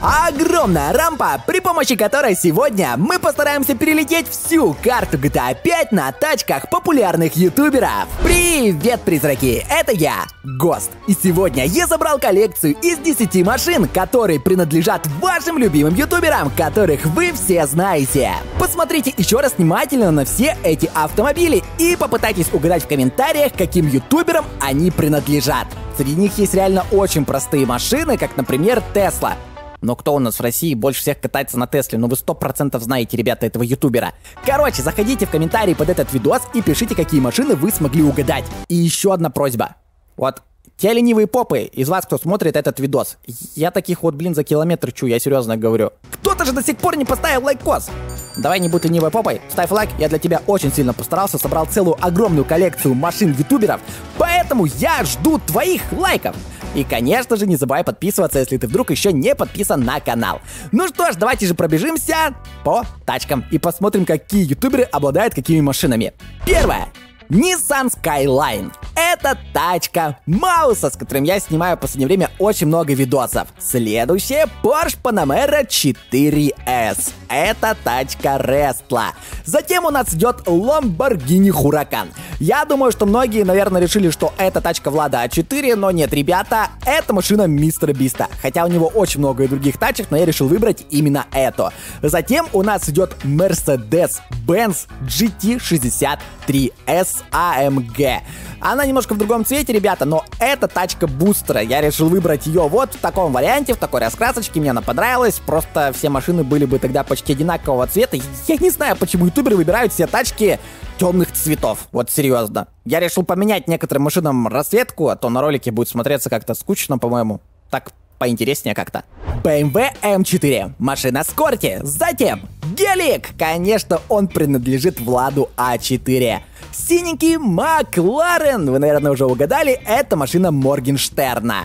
Огромная рампа, при помощи которой сегодня мы постараемся перелететь всю карту GTA 5 на тачках популярных ютуберов. Привет, призраки! Это я, Гост. И сегодня я забрал коллекцию из 10 машин, которые принадлежат вашим любимым ютуберам, которых вы все знаете. Посмотрите еще раз внимательно на все эти автомобили и попытайтесь угадать в комментариях, каким ютуберам они принадлежат. Среди них есть реально очень простые машины, как, например, Тесла. Но кто у нас в России больше всех катается на Тесле? Ну вы сто процентов знаете, ребята, этого ютубера. Короче, заходите в комментарии под этот видос и пишите, какие машины вы смогли угадать. И еще одна просьба. Вот те ленивые попы из вас, кто смотрит этот видос, я таких вот, блин, за километр чую, я серьезно говорю. Кто-то же до сих пор не поставил лайкос. Давай не будь ленивой попой, ставь лайк, я для тебя очень сильно постарался, собрал целую огромную коллекцию машин ютуберов, поэтому я жду твоих лайков. И, конечно же, не забывай подписываться, если ты вдруг еще не подписан на канал. Ну что ж, давайте же пробежимся по тачкам и посмотрим, какие ютуберы обладают какими машинами. Первое. Nissan Skyline. Это тачка Мауса, с которым я снимаю в последнее время очень много видосов. Следующее Porsche Panamera 4S. Это тачка Рестла. Затем у нас идет Lamborghini Huracan. Я думаю, что многие, наверное, решили, что это тачка Влада А4, но нет, ребята, это машина Мистера Биста. Хотя у него очень много и других тачек, но я решил выбрать именно эту. Затем у нас идет Mercedes-Benz GT63S AMG. Она немножко в другом цвете, ребята, но это тачка бустера. Я решил выбрать ее вот в таком варианте, в такой раскрасочке. Мне она понравилась. Просто все машины были бы тогда почти одинакового цвета. Я не знаю, почему ютуберы выбирают все тачки темных цветов. Вот серьезно. Я решил поменять некоторым машинам расцветку, а то на ролике будет смотреться как-то скучно, по-моему. Так поинтереснее как-то. BMW M4. Машина Скорти. Затем Гелик. Конечно, он принадлежит Владу А4. Синенький Макларен. Вы, наверное, уже угадали. Это машина Моргенштерна.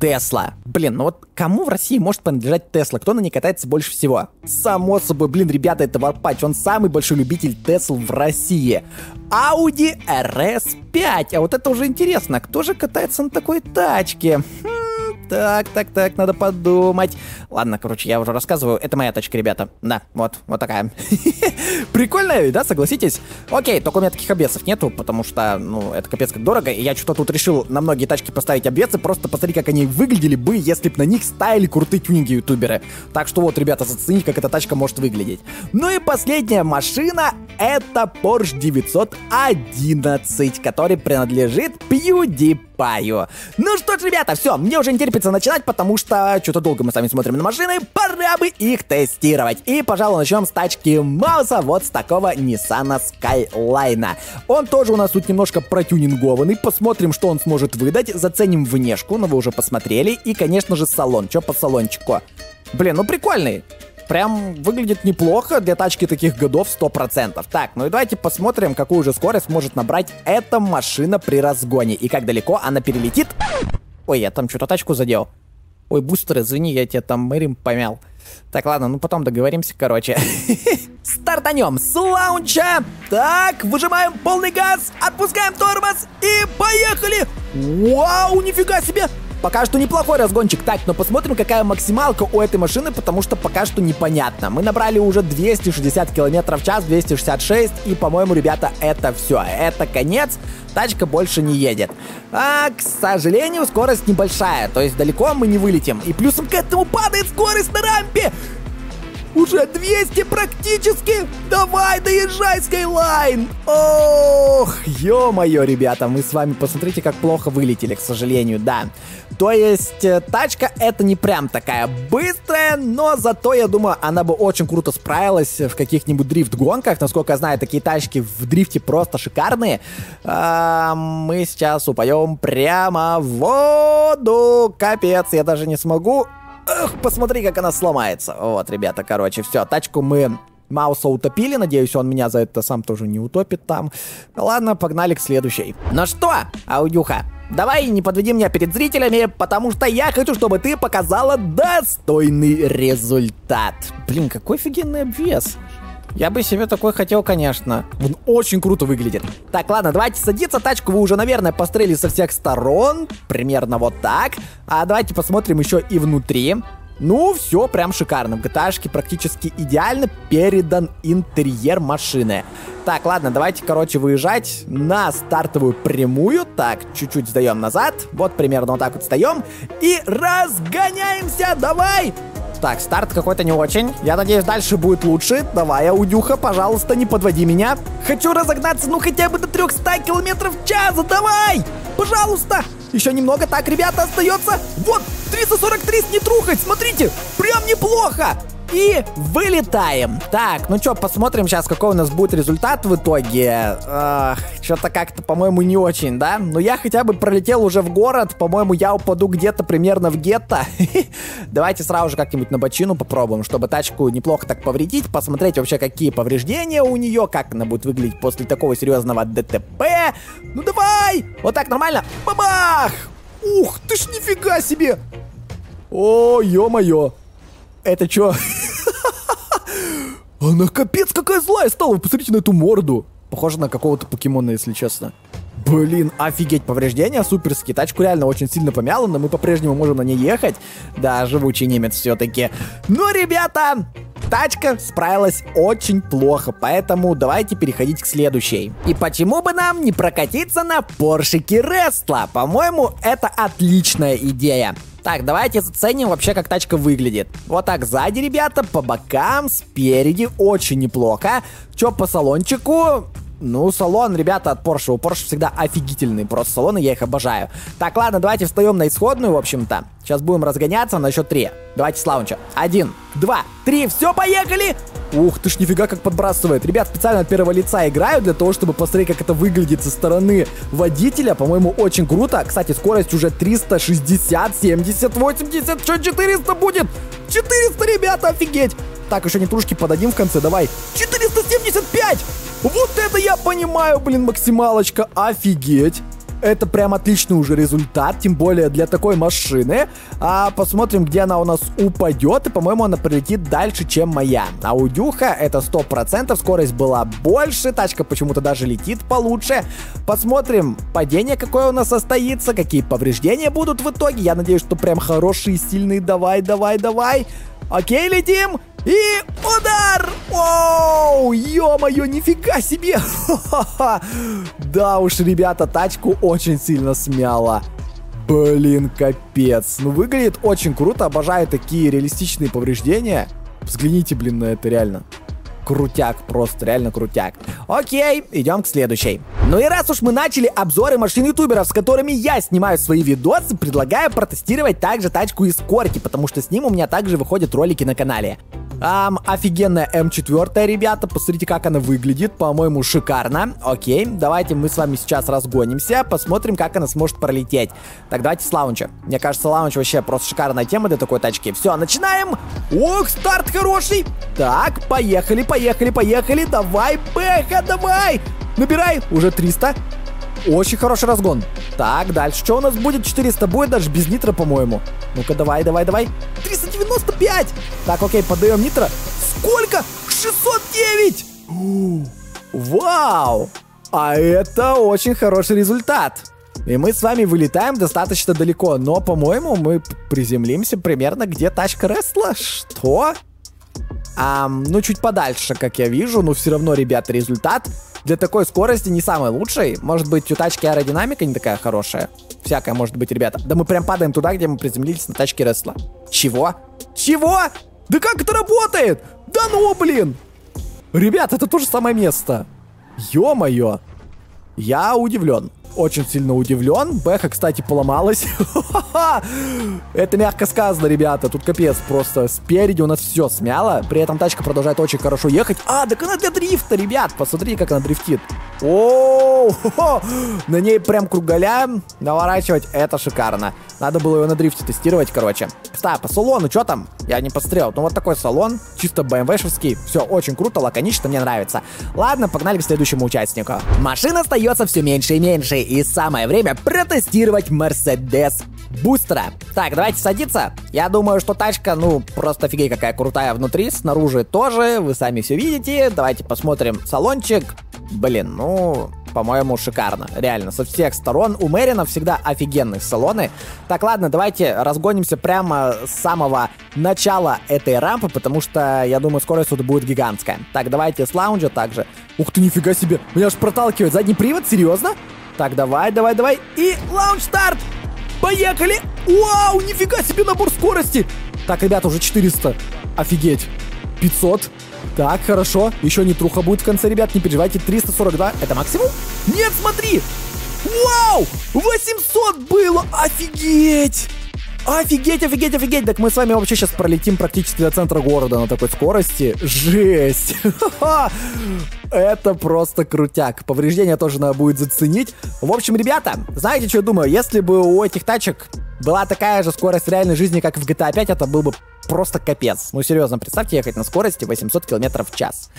Тесла. Блин, ну вот кому в России может принадлежать Тесла? Кто на ней катается больше всего? Само собой, блин, ребята, это Варпач. Он самый большой любитель Тесл в России. Audi RS5. А вот это уже интересно. Кто же катается на такой тачке? Хм, так, так, так, надо подумать. Ладно, короче, я уже рассказываю. Это моя тачка, ребята. Да, вот, вот такая. Прикольная, да, согласитесь? Окей, только у меня таких обвесов нету, потому что, ну, это капец как дорого. И я что-то тут решил на многие тачки поставить обвесы. Просто посмотри, как они выглядели бы, если бы на них ставили крутые тюнинги ютуберы. Так что вот, ребята, зацените, как эта тачка может выглядеть. Ну и последняя машина это Porsche 911, который принадлежит PewDiePie. Ну что ж, ребята, все, мне уже не терпится начинать, потому что что-то долго мы с вами смотрим на машины, пора бы их тестировать. И, пожалуй, начнем с тачки Мауса, вот с такого Nissan Skyline. Он тоже у нас тут немножко протюнингованный, посмотрим, что он сможет выдать, заценим внешку, но вы уже посмотрели, и, конечно же, салон. Что по салончику? Блин, ну прикольный прям выглядит неплохо для тачки таких годов 100%. Так, ну и давайте посмотрим, какую же скорость может набрать эта машина при разгоне и как далеко она перелетит. Ой, я там что-то тачку задел. Ой, бустер, извини, я тебе там мэрим помял. Так, ладно, ну потом договоримся, короче. Стартанем с лаунча. Так, выжимаем полный газ, отпускаем тормоз и поехали. Вау, нифига себе. Пока что неплохой разгончик. Так, но посмотрим, какая максималка у этой машины, потому что пока что непонятно. Мы набрали уже 260 км в час, 266, и, по-моему, ребята, это все. Это конец. Тачка больше не едет. А, к сожалению, скорость небольшая, то есть далеко мы не вылетим. И плюсом к этому падает скорость на рампе. Уже 200 практически! Давай, доезжай, Скайлайн! Ох, ё-моё, ребята, мы с вами, посмотрите, как плохо вылетели, к сожалению, да. То есть, э, тачка это не прям такая быстрая, но зато, я думаю, она бы очень круто справилась в каких-нибудь дрифт-гонках. Насколько я знаю, такие тачки в дрифте просто шикарные. А, мы сейчас упоем прямо в воду. Капец, я даже не смогу Эх, посмотри, как она сломается. Вот, ребята, короче, все, тачку мы Мауса утопили, надеюсь, он меня за это сам тоже не утопит там. Ладно, погнали к следующей. Ну что, Аудюха, давай не подведи меня перед зрителями, потому что я хочу, чтобы ты показала достойный результат. Блин, какой офигенный обвес. Я бы себе такой хотел, конечно. Он очень круто выглядит. Так, ладно, давайте садиться. Тачку вы уже, наверное, пострелили со всех сторон. Примерно вот так. А давайте посмотрим еще и внутри. Ну, все прям шикарно. В GTA практически идеально передан интерьер машины. Так, ладно, давайте, короче, выезжать на стартовую прямую. Так, чуть-чуть сдаем назад. Вот примерно вот так вот встаем. И разгоняемся. Давай! Так, старт какой-то не очень. Я надеюсь, дальше будет лучше. Давай, Аудюха, пожалуйста, не подводи меня. Хочу разогнаться, ну хотя бы до 300 километров в час. Давай! Пожалуйста! Еще немного. Так, ребята, остается. Вот, 343 не трухать. Смотрите, прям неплохо. И вылетаем. Так, ну что, посмотрим сейчас, какой у нас будет результат в итоге. Что-то как-то, по-моему, не очень, да? Но я хотя бы пролетел уже в город. По-моему, я упаду где-то примерно в гетто. Давайте сразу же как-нибудь на бочину попробуем, чтобы тачку неплохо так повредить. Посмотреть вообще, какие повреждения у нее, как она будет выглядеть после такого серьезного ДТП. Ну давай! Вот так нормально. Бабах! Ух, ты ж нифига себе! О, ё-моё! Это чё? Она капец какая злая стала. Посмотрите на эту морду. Похоже на какого-то покемона, если честно. Блин, офигеть, повреждения суперские. Тачку реально очень сильно помяло, но мы по-прежнему можем на ней ехать. Да, живучий немец все-таки. Но, ребята, тачка справилась очень плохо, поэтому давайте переходить к следующей. И почему бы нам не прокатиться на Porsche Restla? По-моему, это отличная идея. Так, давайте заценим вообще, как тачка выглядит. Вот так сзади, ребята, по бокам, спереди, очень неплохо. Чё по салончику? Ну, салон, ребята, от Porsche. У Porsche всегда офигительный просто салоны, я их обожаю. Так, ладно, давайте встаем на исходную, в общем-то. Сейчас будем разгоняться на счет три. Давайте с лаунча. Один, два, три, все, поехали! Ух ты ж, нифига как подбрасывает. Ребят, специально от первого лица играю для того, чтобы посмотреть, как это выглядит со стороны водителя. По-моему, очень круто. Кстати, скорость уже 360, 70, 80, что 400 будет? 400, ребята, офигеть! Так, еще нетрушки подадим в конце, давай. 475! Вот это я понимаю, блин, максималочка, офигеть. Это прям отличный уже результат, тем более для такой машины. А посмотрим, где она у нас упадет, и, по-моему, она прилетит дальше, чем моя. Аудюха, это 100%, скорость была больше, тачка почему-то даже летит получше. Посмотрим, падение какое у нас состоится, какие повреждения будут в итоге. Я надеюсь, что прям хорошие, сильные. Давай, давай, давай. Окей, летим. И удар! Оу, ё-моё, нифига себе! Да уж, ребята, тачку очень сильно смяло. Блин, капец. Ну, выглядит очень круто. Обожаю такие реалистичные повреждения. Взгляните, блин, на это реально. Крутяк, просто реально крутяк. Окей, идем к следующей. Ну и раз уж мы начали обзоры машин ютуберов, с которыми я снимаю свои видосы, предлагаю протестировать также тачку из корки, потому что с ним у меня также выходят ролики на канале. Um, офигенная М4, ребята, посмотрите, как она выглядит, по-моему, шикарно. Окей, давайте мы с вами сейчас разгонимся, посмотрим, как она сможет пролететь. Так, давайте с лаунча. Мне кажется, лаунч вообще просто шикарная тема для такой тачки. Все, начинаем. Ох, старт хороший. Так, поехали, поехали, поехали. Давай, Бэха, давай. Набирай, уже 300. Очень хороший разгон. Так, дальше. Что у нас будет? 400 будет даже без нитро, по-моему. Ну-ка, давай, давай, давай. 395! Так, окей, подаем нитро. Сколько? 609! Вау! А это очень хороший результат. И мы с вами вылетаем достаточно далеко, но, по-моему, мы приземлимся примерно где тачка Ресла. Что? А, ну, чуть подальше, как я вижу, но все равно, ребята, результат для такой скорости не самый лучший. Может быть, у тачки аэродинамика не такая хорошая. Всякое может быть, ребята. Да мы прям падаем туда, где мы приземлились на тачке Ресла. Чего? Чего? Да как это работает? Да ну, блин! Ребят, это то же самое место. Ё-моё. Я удивлен очень сильно удивлен. Бэха, кстати, поломалась. Это мягко сказано, ребята. Тут капец просто. Спереди у нас все смяло. При этом тачка продолжает очень хорошо ехать. А, так она для дрифта, ребят. Посмотрите, как она дрифтит. О, на ней прям кругаля наворачивать. Это шикарно. Надо было ее на дрифте тестировать, короче. Кстати, по салону, что там? Я не посмотрел. Ну, вот такой салон. Чисто BMW-шевский. Все очень круто, лаконично, мне нравится. Ладно, погнали к следующему участнику. Машина остается все меньше и меньше и самое время протестировать Mercedes бустера. Так, давайте садиться. Я думаю, что тачка, ну, просто офигеть какая крутая внутри, снаружи тоже, вы сами все видите. Давайте посмотрим салончик. Блин, ну, по-моему, шикарно. Реально, со всех сторон. У Мэрина всегда офигенные салоны. Так, ладно, давайте разгонимся прямо с самого начала этой рампы, потому что, я думаю, скорость тут будет гигантская. Так, давайте с лаунжа также. Ух ты, нифига себе, меня аж проталкивает. Задний привод, серьезно? Так, давай, давай, давай. И лаунж-старт! Поехали! Вау, нифига себе набор скорости! Так, ребята, уже 400. Офигеть. 500. Так, хорошо. Еще не труха будет в конце, ребят, не переживайте. 342. Это максимум? Нет, смотри! Вау! 800 было! Офигеть! Офигеть, офигеть, офигеть! Так мы с вами вообще сейчас пролетим практически до центра города на такой скорости. Жесть! Это просто крутяк. Повреждения тоже надо будет заценить. В общем, ребята, знаете, что я думаю? Если бы у этих тачек была такая же скорость реальной жизни, как в GTA 5, это был бы просто капец. Ну, серьезно, представьте ехать на скорости 800 км в час.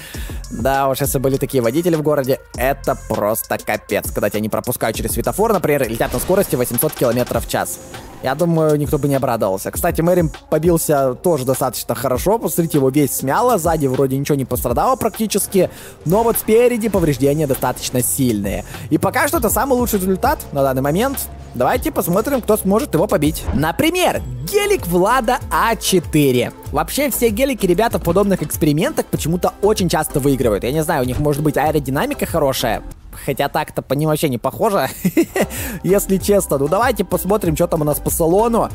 Да уж, если были такие водители в городе, это просто капец. Когда тебя не пропускают через светофор, например, летят на скорости 800 км в час. Я думаю, никто бы не обрадовался. Кстати, Мэрин побился тоже достаточно хорошо. Посмотрите, его весь смяло. Сзади вроде ничего не пострадало практически. Но вот спереди повреждения достаточно сильные. И пока что это самый лучший результат на данный момент. Давайте посмотрим, кто сможет его побить. Например, гелик Влада А4. Вообще все гелики ребята в подобных экспериментах почему-то очень часто выигрывают. Я не знаю, у них может быть аэродинамика хорошая. Хотя так-то по ним вообще не похоже, если честно. Ну давайте посмотрим, что там у нас по салону.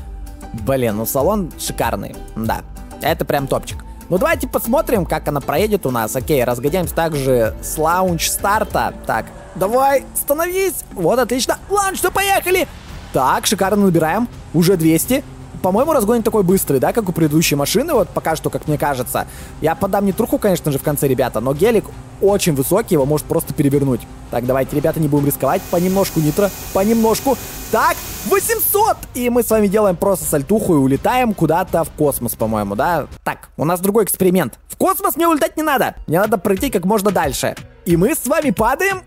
Блин, ну салон шикарный, да. Это прям топчик. Ну давайте посмотрим, как она проедет у нас. Окей, разгоняемся также с launch старта. Так, давай, становись. Вот, отлично. Launch, всё, поехали. Так, шикарно набираем. Уже 200 по-моему, разгонит такой быстрый, да, как у предыдущей машины, вот пока что, как мне кажется. Я поддам нитруху, конечно же, в конце, ребята, но гелик очень высокий, его может просто перевернуть. Так, давайте, ребята, не будем рисковать. Понемножку нитро, понемножку. Так, 800! И мы с вами делаем просто сальтуху и улетаем куда-то в космос, по-моему, да? Так, у нас другой эксперимент. В космос мне улетать не надо. Мне надо пройти как можно дальше. И мы с вами падаем...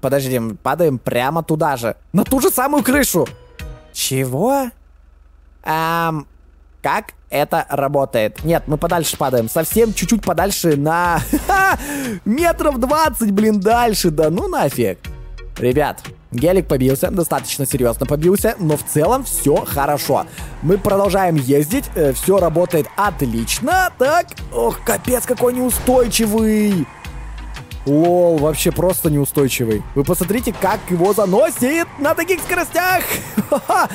Подожди, падаем прямо туда же. На ту же самую крышу. Чего? Эм, как это работает? Нет, мы подальше падаем. Совсем чуть-чуть подальше на... Метров 20, блин, дальше. Да ну нафиг. Ребят, гелик побился, достаточно серьезно побился, но в целом все хорошо. Мы продолжаем ездить, э, все работает отлично. Так, ох, капец, какой неустойчивый. Лол, вообще просто неустойчивый. Вы посмотрите, как его заносит на таких скоростях.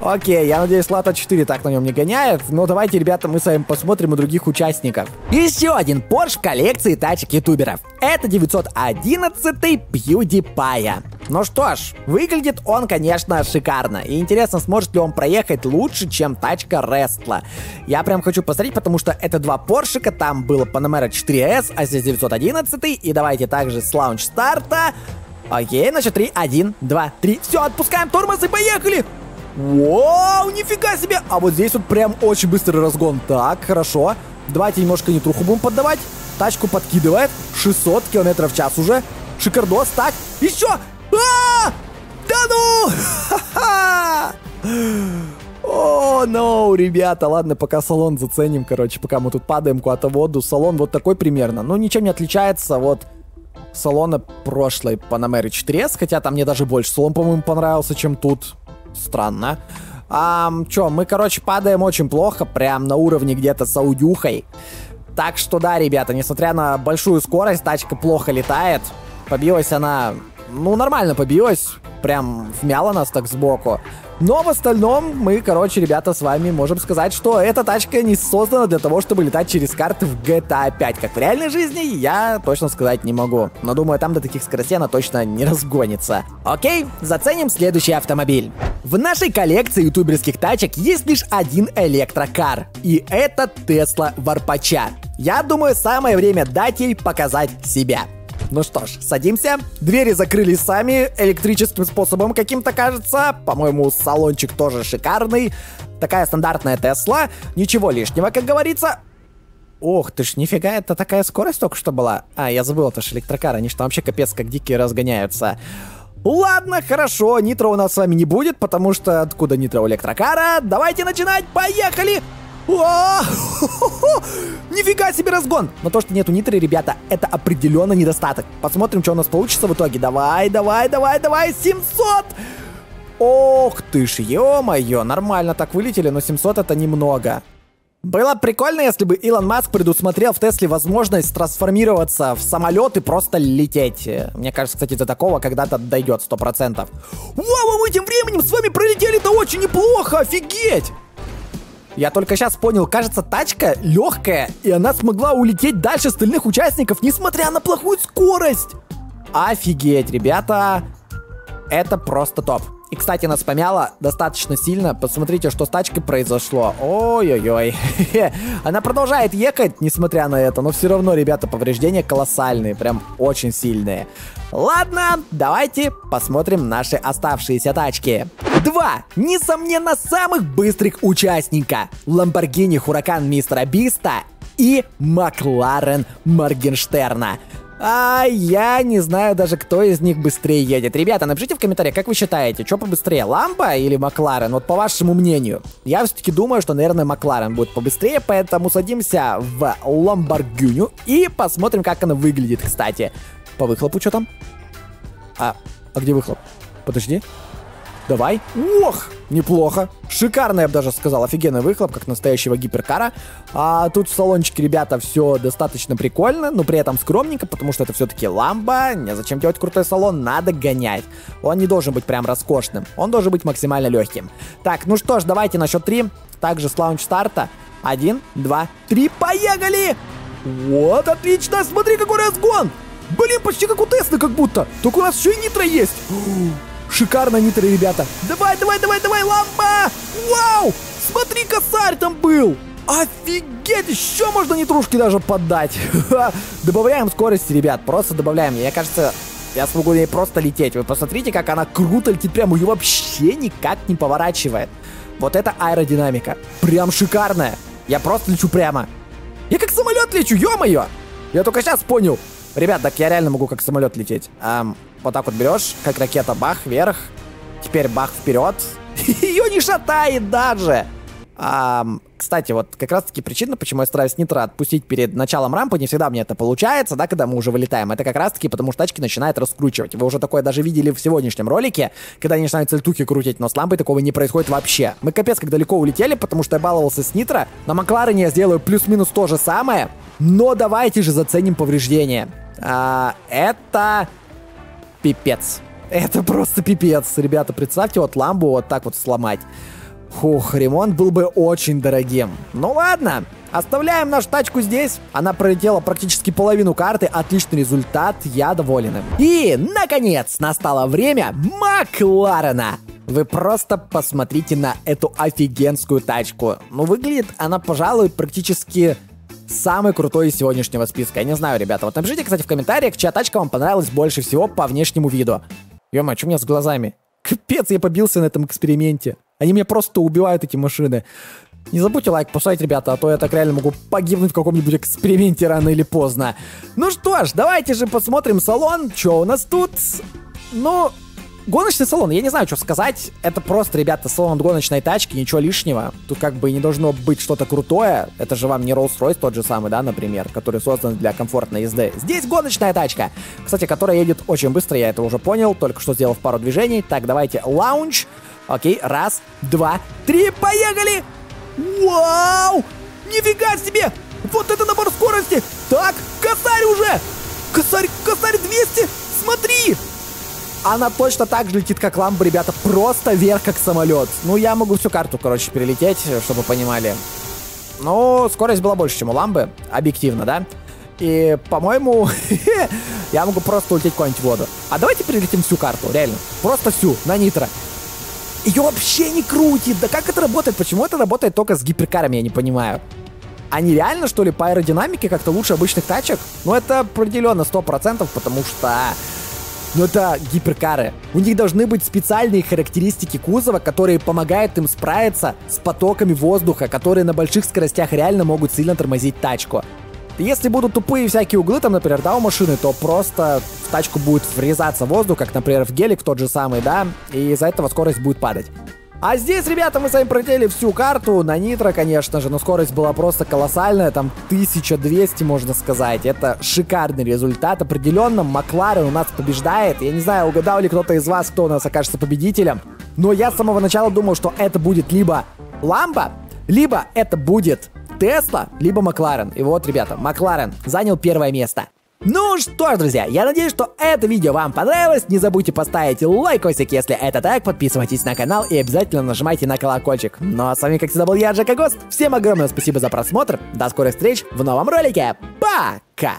Окей, я надеюсь, Лата 4 так на нем не гоняет. Но давайте, ребята, мы с вами посмотрим у других участников. Еще один Porsche в коллекции тачек ютуберов. Это 911 PewDiePie. Ну что ж, выглядит он, конечно, шикарно. И интересно, сможет ли он проехать лучше, чем тачка Рестла. Я прям хочу посмотреть, потому что это два Поршика. Там было Panamera 4S, а здесь 911. И давайте также с лаунч старта. Окей, на счет 3, 1, 2, 3. Все, отпускаем тормозы, поехали! Вау, нифига себе! А вот здесь вот прям очень быстрый разгон. Так, хорошо. Давайте немножко нетруху будем поддавать. Тачку подкидывает. 600 км в час уже. Шикардос. Так, еще! А! Да ну! О, ну, ребята, ладно, пока салон заценим, короче, пока мы тут падаем куда-то воду. Салон вот такой примерно. Ну, ничем не отличается от салона прошлой Panamera 4S, хотя там мне даже больше салон, по-моему, понравился, чем тут. Странно. А, чё, мы, короче, падаем очень плохо, прям на уровне где-то с аудюхой. Так что да, ребята, несмотря на большую скорость, тачка плохо летает. Побилась она, ну, нормально побилась. Прям вмяла нас так сбоку. Но в остальном мы, короче, ребята, с вами можем сказать, что эта тачка не создана для того, чтобы летать через карты в GTA 5. Как в реальной жизни, я точно сказать не могу. Но думаю, там до таких скоростей она точно не разгонится. Окей, заценим следующий автомобиль. В нашей коллекции ютуберских тачек есть лишь один электрокар. И это Тесла Варпача. Я думаю, самое время дать ей показать себя. Ну что ж, садимся. Двери закрылись сами электрическим способом каким-то кажется. По-моему, салончик тоже шикарный. Такая стандартная Тесла. Ничего лишнего, как говорится. Ох ты ж, нифига, это такая скорость только что была. А, я забыл, это ж электрокар, они что вообще капец как дикие разгоняются. Ладно, хорошо, нитро у нас с вами не будет, потому что откуда нитро у электрокара? Давайте начинать, поехали! Нифига себе разгон! Но то, что нету нитры, ребята, это определенно недостаток. Посмотрим, что у нас получится в итоге. Давай, давай, давай, давай, 700! Ох ты ж, ё-моё, нормально так вылетели, но 700 это немного. Было прикольно, если бы Илон Маск предусмотрел в Тесле возможность трансформироваться в самолет и просто лететь. Мне кажется, кстати, до такого когда-то дойдет 100%. Вау, а мы тем временем с вами пролетели-то очень неплохо, офигеть! Я только сейчас понял, кажется, тачка легкая, и она смогла улететь дальше остальных участников, несмотря на плохую скорость. Офигеть, ребята. Это просто топ. И, кстати, нас помяло достаточно сильно. Посмотрите, что с тачкой произошло. Ой-ой-ой. Она продолжает ехать, несмотря на это. Но все равно, ребята, повреждения колоссальные. Прям очень сильные. Ладно, давайте посмотрим наши оставшиеся тачки. Два, несомненно, самых быстрых участника. Lamborghini Huracan Мистера Биста и Макларен Моргенштерна. А я не знаю даже, кто из них быстрее едет. Ребята, напишите в комментариях, как вы считаете, что побыстрее, Ламба или Макларен? Вот по вашему мнению. Я все-таки думаю, что, наверное, Макларен будет побыстрее, поэтому садимся в Ламборгиню и посмотрим, как она выглядит, кстати. По выхлопу что там? А, а где выхлоп? Подожди. Давай. Ох, неплохо. Шикарно, я бы даже сказал. Офигенный выхлоп, как настоящего гиперкара. А тут в салончике, ребята, все достаточно прикольно, но при этом скромненько, потому что это все-таки ламба. Не зачем делать крутой салон, надо гонять. Он не должен быть прям роскошным. Он должен быть максимально легким. Так, ну что ж, давайте на счет 3. Также с лаунч старта. Один, два, три, поехали! Вот, отлично, смотри, какой разгон! Блин, почти как у Теслы как будто. Только у нас еще и нитро есть. Шикарно нитро, ребята. Давай, давай, давай, давай, лампа! Вау! Смотри, косарь там был! Офигеть! Еще можно нетрушки даже поддать. добавляем скорости, ребят. Просто добавляем. Я кажется, я смогу ей просто лететь. Вы посмотрите, как она круто летит. Прям ее вообще никак не поворачивает. Вот это аэродинамика. Прям шикарная. Я просто лечу прямо. Я как самолет лечу, ё-моё! Я только сейчас понял. Ребят, так я реально могу как самолет лететь. Эм, вот так вот берешь, как ракета, бах, вверх. Теперь бах вперед. Ее не шатает даже. А, кстати, вот как раз-таки причина, почему я стараюсь нитро отпустить перед началом рампы, не всегда мне это получается, да, когда мы уже вылетаем. Это как раз-таки потому, что тачки начинают раскручивать. Вы уже такое даже видели в сегодняшнем ролике, когда они начинают цельтухи крутить, но с лампой такого не происходит вообще. Мы капец как далеко улетели, потому что я баловался с нитро. На Макларене я сделаю плюс-минус то же самое, но давайте же заценим повреждения. А, это пипец. Это просто пипец, ребята. Представьте, вот ламбу вот так вот сломать. Фух, ремонт был бы очень дорогим. Ну ладно, оставляем нашу тачку здесь. Она пролетела практически половину карты. Отличный результат, я доволен им. И, наконец, настало время Макларена. Вы просто посмотрите на эту офигенскую тачку. Ну, выглядит она, пожалуй, практически самый крутой из сегодняшнего списка. Я не знаю, ребята. Вот напишите, кстати, в комментариях, чья тачка вам понравилась больше всего по внешнему виду. ё что у меня с глазами? Капец, я побился на этом эксперименте. Они меня просто убивают, эти машины. Не забудьте лайк поставить, ребята, а то я так реально могу погибнуть в каком-нибудь эксперименте рано или поздно. Ну что ж, давайте же посмотрим салон. Что у нас тут? Ну, Гоночный салон, я не знаю, что сказать. Это просто, ребята, салон гоночной тачки, ничего лишнего. Тут как бы не должно быть что-то крутое. Это же вам не Rolls-Royce тот же самый, да, например, который создан для комфортной езды. Здесь гоночная тачка, кстати, которая едет очень быстро, я это уже понял, только что сделав пару движений. Так, давайте лаунч. Окей, раз, два, три, поехали! Вау! Нифига себе! Вот это набор скорости! Так, косарь уже! Косарь, косарь 200! Смотри! Она точно так же летит, как ламба, ребята, просто вверх, как самолет. Ну, я могу всю карту, короче, перелететь, чтобы понимали. Ну, скорость была больше, чем у ламбы, объективно, да? И, по-моему, я могу просто улететь куда-нибудь в воду. А давайте перелетим всю карту, реально. Просто всю, на нитро. Ее вообще не крутит. Да как это работает? Почему это работает только с гиперкарами, я не понимаю. Они реально, что ли, по аэродинамике как-то лучше обычных тачек? Ну, это определенно 100%, потому что но это гиперкары. У них должны быть специальные характеристики кузова, которые помогают им справиться с потоками воздуха, которые на больших скоростях реально могут сильно тормозить тачку. Если будут тупые всякие углы, там, например, да, у машины, то просто в тачку будет врезаться воздух, как, например, в гелик тот же самый, да, и из-за этого скорость будет падать. А здесь, ребята, мы с вами пролетели всю карту на нитро, конечно же, но скорость была просто колоссальная, там 1200, можно сказать. Это шикарный результат, определенно Макларен у нас побеждает. Я не знаю, угадал ли кто-то из вас, кто у нас окажется победителем, но я с самого начала думал, что это будет либо Ламба, либо это будет Тесла, либо Макларен. И вот, ребята, Макларен занял первое место. Ну что ж, друзья, я надеюсь, что это видео вам понравилось. Не забудьте поставить лайкосик, если это так. Подписывайтесь на канал и обязательно нажимайте на колокольчик. Ну а с вами, как всегда, был я, Джека Гост. Всем огромное спасибо за просмотр. До скорых встреч в новом ролике. Пока!